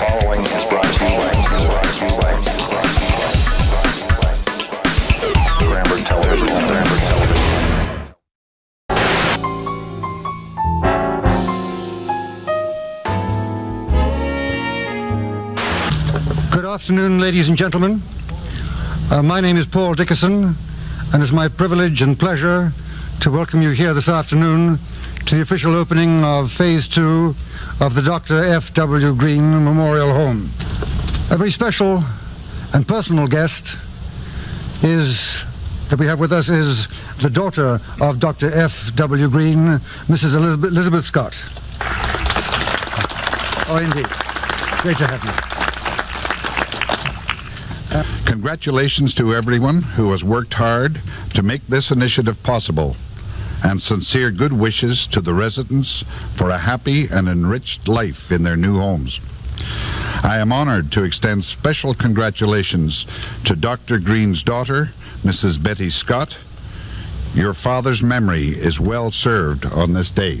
following. Good afternoon, ladies and gentlemen. Uh, my name is Paul Dickeson, and it's my privilege and pleasure to welcome you here this afternoon to the official opening of Phase 2 of the Dr. F.W. Green Memorial Home. A very special and personal guest is that we have with us is the daughter of Dr. F.W. Green, Mrs. Elizabeth, Elizabeth Scott. Oh, indeed. Great to have you. Congratulations to everyone who has worked hard to make this initiative possible, and sincere good wishes to the residents for a happy and enriched life in their new homes. I am honored to extend special congratulations to Dr. Green's daughter, Mrs. Betty Scott. Your father's memory is well served on this day.